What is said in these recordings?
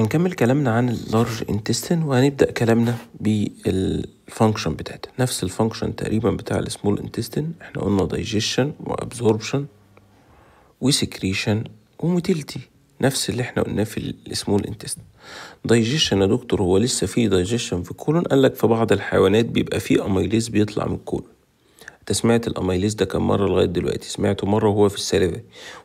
نكمل كلامنا عن ال large intestine وهنبدأ كلامنا بال function بتاعتها. نفس ال function تقريبا بتاع ال small intestine إحنا قلنا digestion و absorption و secretion و motility نفس اللي إحنا قلناه في ال small intestine دايجيشن يا دكتور هو لسه في دايجيشن في ال colon قال لك في بعض الحيوانات بيبقى في amylase بيطلع من ال colon سمعت ال amylase ده كم مرة لغاية دلوقتي. سمعته مرة وهو في ال saliva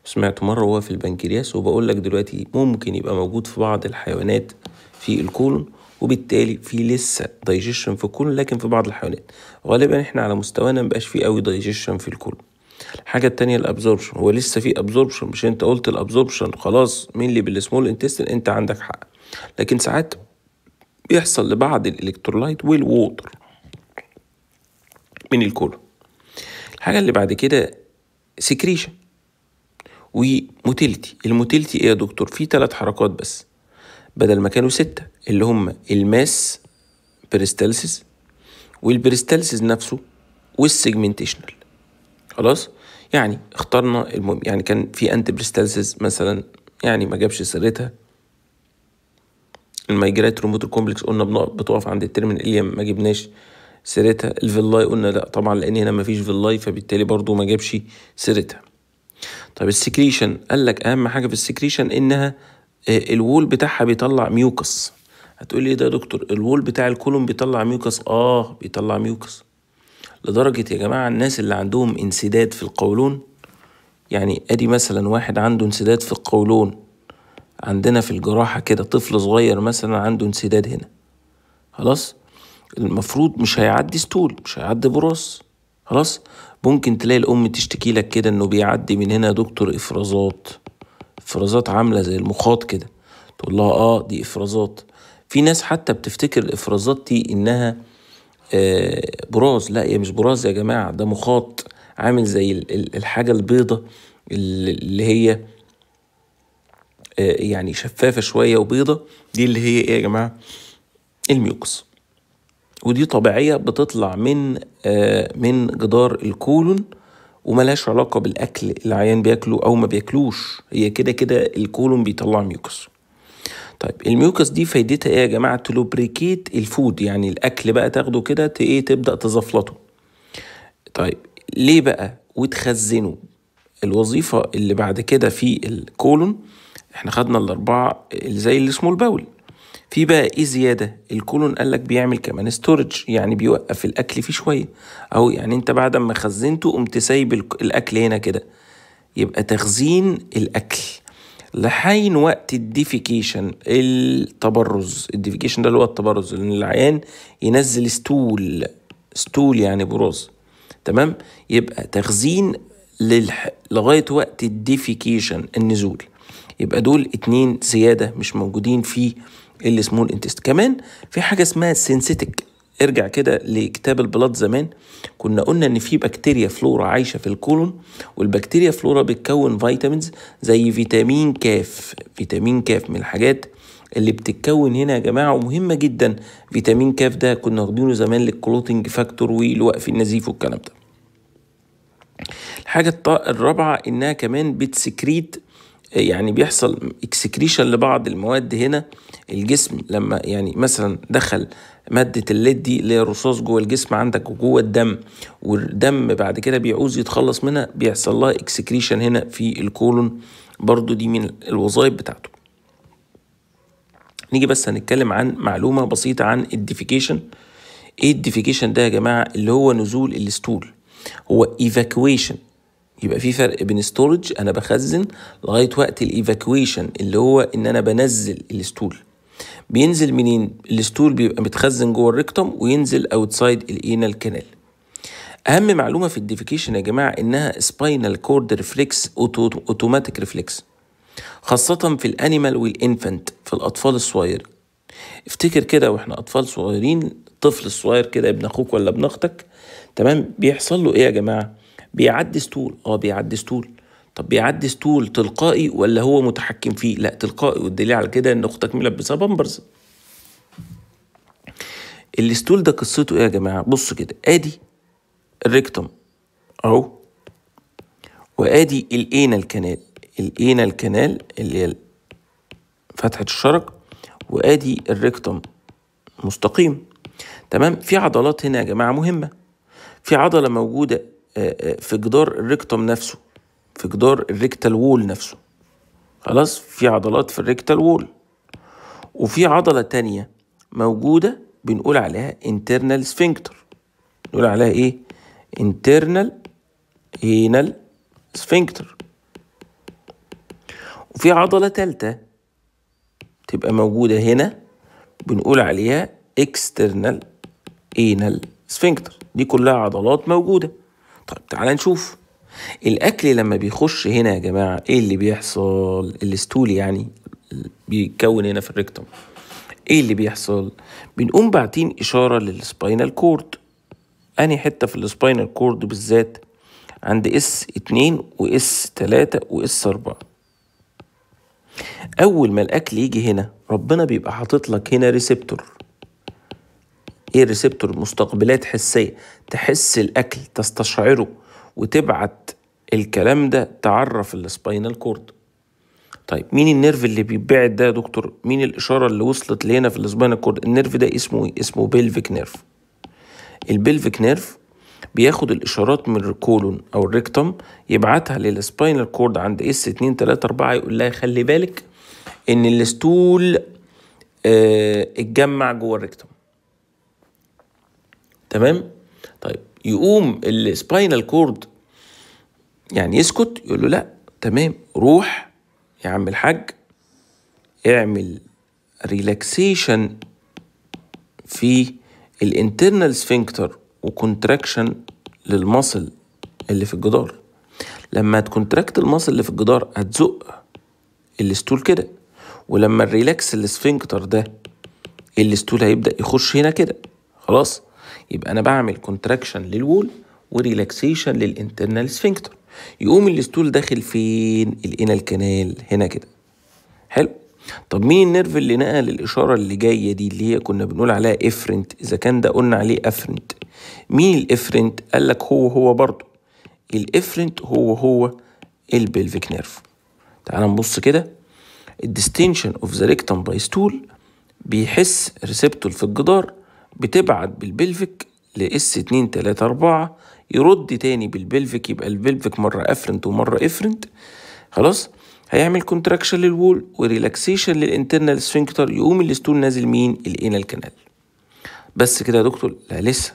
وسمعته مرة وهو في البنكرياس وبقول لك دلوقتي ممكن يبقى موجود في بعض الحيوانات في ال colon وبالتالي في لسه دايجيشن في ال colon لكن في بعض الحيوانات. غالبا إحنا على مستوانا مبقاش في قوي دايجيشن في ال colon الحاجة التانية ال absorption هو لسه في absorption مش أنت قلت ال absorption خلاص مين اللي بال small intestine أنت عندك حق. لكن ساعات بيحصل لبعض ال electrolyte وال water من ال colon الحاجة اللي بعد كده secretion و motility ال motility إيه يا دكتور؟ في ثلاث حركات بس. بدل ما كانوا ستة اللي هم ال mass peristalsis وال peristalsis نفسه وال segmentation خلاص؟ يعني اخترنا المهم يعني كان في anti peristalsis مثلا يعني ما جابش سيرتها. ال migratory motor complex قلنا بتقف عند ال terminal ileum ما جبناش سيرتها. ال villi قلنا لا طبعا لأن هنا ما فيش villi فبالتالي برضو ما جابش سيرتها. طب ال secretion قال لك أهم حاجة في ال secretion إنها ال wall بتاعها بيطلع mucus. هتقول لي إيه ده يا دكتور؟ ال wall بتاع ال colon بيطلع mucus؟ آه بيطلع mucus. لدرجة يا جماعة الناس اللي عندهم انسداد في القولون يعني أدي مثلا واحد عنده انسداد في القولون عندنا في الجراحة كده طفل صغير مثلا عنده انسداد هنا. خلاص؟ المفروض مش هيعدي stool مش هيعدي براز خلاص؟ ممكن تلاقي الأم تشتكي لك كده إنه بيعدي من هنا دكتور إفرازات. إفرازات عاملة زي المخاط كده. تقول لها آه دي إفرازات. في ناس حتى بتفتكر الإفرازات دي إنها آه براز. لا هي مش براز يا جماعة ده مخاط عامل زي الحاجة البيضة اللي هي آه يعني شفافة شوية وبيضة. دي اللي هي إيه يا جماعة؟ ال mucus. ودي طبيعية بتطلع من آه من جدار ال colon وملهاش علاقة بالأكل العيان بياكله أو ما بياكلوش. هي كده كده ال colon بيطلع mucus طيب ال mucus دي فايدتها إيه يا جماعة؟ ت lubricate ال food يعني الأكل بقى تاخده كده إيه تبدأ تزفلطه. طيب ليه بقى؟ وتخزنه. الوظيفة اللي بعد كده في ال colon إحنا خدنا الأربعة زي ال small bowel في بقى إيه زيادة؟ ال colon قالك بيعمل كمان storage يعني بيوقف الأكل فيه شوية. أو يعني أنت بعد ما خزنته قمت سايب الأكل هنا كده. يبقى تخزين الأكل. لحين وقت ال defecation التبرز. ال defecation ده اللي هو التبرز لأن العيان ينزل stool stool يعني براز. تمام؟ يبقى تخزين للح... لغاية وقت ال defecation النزول. يبقى دول اتنين زيادة مش موجودين في ال small intestine كمان في حاجة اسمها synthetic ارجع كده لكتاب ال blood زمان. كنا قلنا إن في بكتيريا فلورا عايشة في ال colon والبكتيريا فلورا بتكون vitamins زي فيتامين كاف فيتامين كاف من الحاجات اللي بتتكون هنا يا جماعة ومهمة جدا. فيتامين كاف ده كنا واخدينه زمان لل clotting factor والوقف النزيف والكلام ده. الحاجة الرابعة إنها كمان بت secrete يعني بيحصل excretion لبعض المواد هنا الجسم لما يعني مثلا دخل مادة ال lead دي اللي هي الرصاص جوه الجسم عندك وجوه الدم والدم بعد كده بيعوز يتخلص منها بيحصل لها excretion هنا في ال colon برضو دي من الوظائف بتاعته. نيجي بس هنتكلم عن معلومة بسيطة عن ال defecation إيه ال defecation ده يا جماعة؟ اللي هو نزول ال stool. هو evacuation. يبقى في فرق بين storage أنا بخزن لغاية وقت ال evacuation اللي هو إن أنا بنزل ال stool. بينزل منين؟ ال stool بيبقى متخزن جوه ال rectum وينزل outside ال anal canal أهم معلومة في ال defecation يا جماعة إنها spinal cord reflex automatic reflex خاصة في ال animal وال infant في الأطفال الصغير. افتكر كده وإحنا أطفال صغيرين طفل صغير كده ابن أخوك ولا ابن أختك تمام؟ بيحصل له إيه يا جماعة؟ بيعدي stool. آه بيعدي stool. طب بيعدي stool تلقائي ولا هو متحكم فيه؟ لا تلقائي. والدليل على كده إن أختك ملبسه بامبرز. ال stool ده قصته إيه يا جماعة؟ بص كده. آدي ال rectum أهو. وآدي ال anal canal ال anal canal اللي هي فتحة الشرج وآدي ال rectum مستقيم. تمام؟ في عضلات هنا يا جماعة مهمة. في عضلة موجودة في جدار ال rectum نفسه في جدار ال rectal wall نفسه. خلاص في عضلات في ال rectal wall. وفي عضلة تانية موجودة بنقول عليها internal sphincter. نقول عليها إيه؟ internal anal sphincter. وفي عضلة تالتة تبقى موجودة هنا بنقول عليها external anal sphincter. دي كلها عضلات موجودة. طيب تعال نشوف. الأكل لما بيخش هنا يا جماعة إيه اللي بيحصل؟ الستول يعني بيتكون هنا في الريكتوم. إيه اللي بيحصل؟ بنقوم باعتين إشارة لل spinal cord. اني حتة في ال spinal cord بالذات؟ عند S اتنين و S تلاتة و S أربعة. أول ما الأكل يجي هنا ربنا بيبقى حاطط لك هنا receptor. إيه receptor مستقبلات حسية؟ تحس الأكل تستشعره وتبعت الكلام ده تعرف ال spinal cord. طيب مين ال nerve اللي بيبعت ده يا دكتور؟ مين الإشارة اللي وصلت لهنا في ال spinal cord؟ ال nerve ده اسمه إيه؟ اسمه pelvic nerve. ال pelvic nerve بياخد الإشارات من ال colon أو ال rectum يبعتها لل spinal cord عند S 2 3 4 يقول لها خلي بالك إن ال stool آه اتجمع جوه ال rectum تمام؟ طيب يقوم ال spinal cord يعني يسكت يقول له لا تمام روح يا عم الحاج اعمل relaxation في ال internal sphincter و contraction لل muscle اللي في الجدار. لما ت contract ال muscle اللي في الجدار هتزق ال stool كده ولما ت relax ال sphincter ده ال stool هيبدأ يخش هنا كده خلاص؟ يبقى أنا بعمل contraction لل wall و relaxation لل internal sphincter يقوم ال stool داخل فين؟ ال anal canal هنا كده. حلو؟ طب مين ال nerve اللي نقل الإشارة اللي جاية دي اللي هي كنا بنقول عليها efferent إذا كان ده قلنا عليه afferent مين ال efferent قال لك هو هو برضه. ال efferent هو هو ال pelvic nerve تعال نبص كده. ال distention of the rectum by stool بيحس receptor في الجدار بتبعت بال pelvic ل S 2 3 4 يرد تاني بال pelvic يبقى ال pelvic مرة afferent ومرة efferent خلاص؟ هيعمل contraction لل wall و relaxation لل internal sphincter يقوم ال stool نازل فين؟ ال anal canal بس كده يا دكتور؟ لا لسه.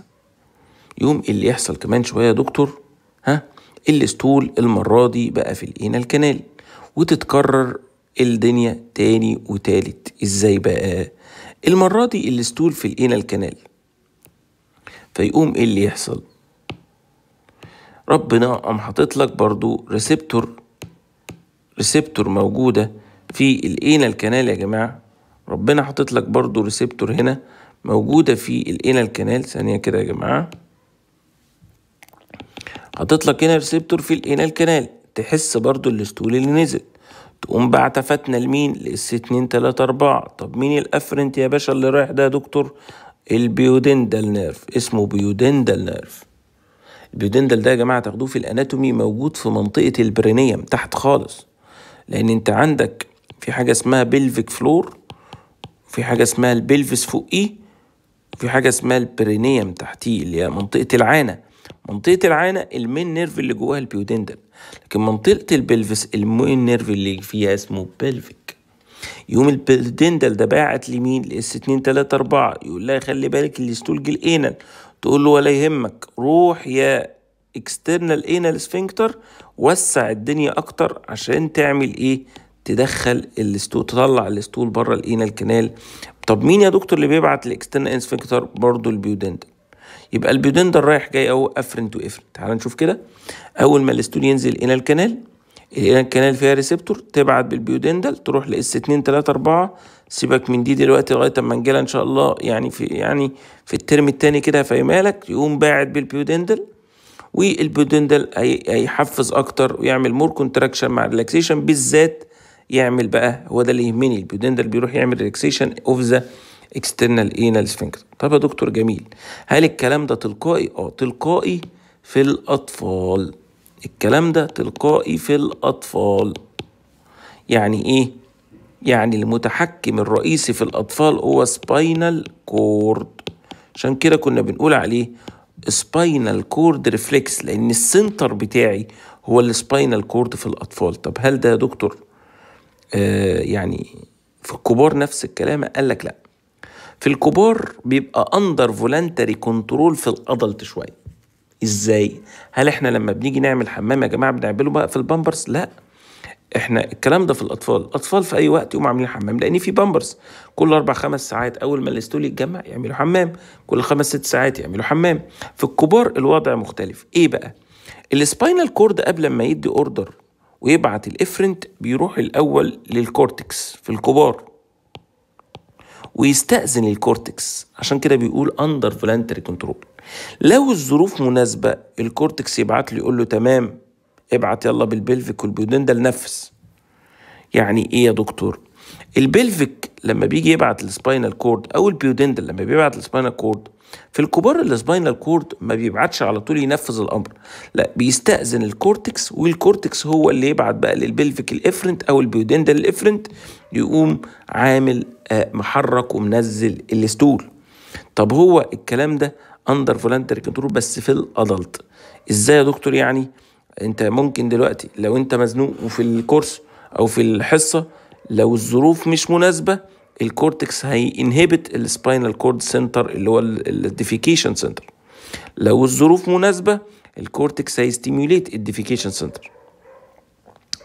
يقوم اللي يحصل كمان شوية يا دكتور؟ ها؟ ال stool المرة دي بقى في ال anal canal وتتكرر الدنيا تاني وتالت. إزاي بقى؟ المرة دي ال stool في ال anal canal. فيقوم إيه اللي يحصل؟ ربنا قام حاطط لك برضو receptor receptor موجودة في ال anal canal يا جماعة. ربنا حاطط لك برضو receptor هنا موجودة في ال anal canal. ثانية كده يا جماعة. حاطط لك هنا receptor في ال anal canal. تحس برضو ال stool اللي نزل. تقوم باعت afferent لمين؟ ل S اتنين تلاتة أربعة. طب مين ال afferent يا باشا اللي رايح ده يا دكتور؟ ال pudendal nerve. اسمه pudendal nerve. ال pudendal ده يا جماعة تاخدوه في ال anatomy موجود في منطقة ال perineum تحت خالص. لأن أنت عندك في حاجة اسمها pelvic floor في حاجة اسمها ال pelvis فوقيه وفي حاجة اسمها ال perineum تحتيه اللي هي منطقة العانة. منطقة العانة ال main nerve اللي جواها ال pudendal لكن منطقة ال pelvis ال main nerve اللي فيها اسمه pelvic. يقوم ال pudendal ده باعت لمين؟ ل S 2 3 4 يقول لها خلي بالك ال stool في ال anal تقول له ولا يهمك. روح يا external anal sphincter وسع الدنيا أكتر عشان تعمل إيه؟ تدخل ال stool تطلع ال stool بره ال anal canal طب مين يا دكتور اللي بيبعت لل external anal sphincter برضه ال pudendal. يبقى ال pudendal رايح جاي اهو afferent و efferent تعال نشوف كده. اول ما ال stool ينزل anal canal ال anal canal فيها receptor تبعت بال pudendal تروح ل S 2 3 4 سيبك من دي دلوقتي لغاية اما نجيلها ان شاء الله يعني في يعني في الترم التاني كده هفهمها لك. يقوم باعت بال pudendal وال pudendal هيحفز أكتر ويعمل more contraction مع relaxation بالذات يعمل بقى هو ده اللي يهمني. ال pudendal بيروح يعمل relaxation of the external anal sphincter طب يا دكتور جميل هل الكلام ده تلقائي؟ آه تلقائي في الأطفال. الكلام ده تلقائي في الأطفال. يعني إيه؟ يعني المتحكم الرئيسي في الأطفال هو spinal cord عشان كده كنا بنقول عليه spinal cord reflex لأن ال center بتاعي هو ال spinal cord في الأطفال. طب هل ده يا دكتور آه يعني في الكبار نفس الكلام؟ قال لك لا. في الكبار بيبقى under voluntary control في ال adult شوية. إزاي؟ هل إحنا لما بنيجي نعمل حمام يا جماعة بنعمله بقى في البامبرز لا. إحنا الكلام ده في الأطفال. الأطفال في أي وقت يقوموا عاملين حمام لأن في بامبرز كل أربع خمس ساعات أول ما ال stool يتجمع يعملوا حمام. كل خمس ست ساعات يعملوا حمام. في الكبار الوضع مختلف. إيه بقى؟ ال spinal cord قبل ما يدي order ويبعت ال efferent بيروح الأول لل cortex في الكبار. ويستأذن ال cortex. عشان كده بيقول under voluntary control لو الظروف مناسبة ال cortex يبعت له يقول له تمام ابعت يلا بال pelvic وال pudendal nerves. يعني إيه يا دكتور؟ ال pelvic لما بيجي يبعت ال spinal cord أو ال pudendal لما بيبعت ال spinal cord في الكبار ال spinal cord ما بيبعتش على طول ينفذ الأمر. لا بيستأذن ال cortex وال cortex هو اللي يبعت بقى لل pelvic ال efferent أو ال pudendal ال efferent يقوم عامل آه محرك ومنزل ال stool طب هو الكلام ده under voluntary control بس في ال adult إزاي يا دكتور يعني؟ أنت ممكن دلوقتي لو أنت مزنوق وفي الكورس أو في الحصة لو الظروف مش مناسبة ال cortex ه inhibit ال spinal cord center اللي هو ال defecation center لو الظروف مناسبة ال cortex هي stimulate ال defecation center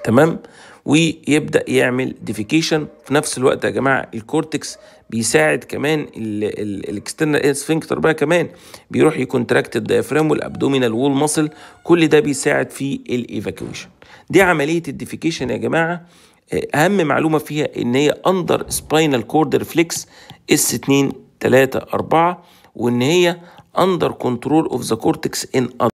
تمام؟ ويبدأ يعمل defecation في نفس الوقت يا جماعة ال cortex بيساعد كمان ال external sphincter بقى كمان. بيروح ي contract ال diaphragm وال abdominal wall muscle كل ده بيساعد في ال evacuation دي عملية ال defecation يا جماعة. أهم معلومة فيها إن هي under spinal cord reflex S 2 3 4 وإن هي under control of the cortex in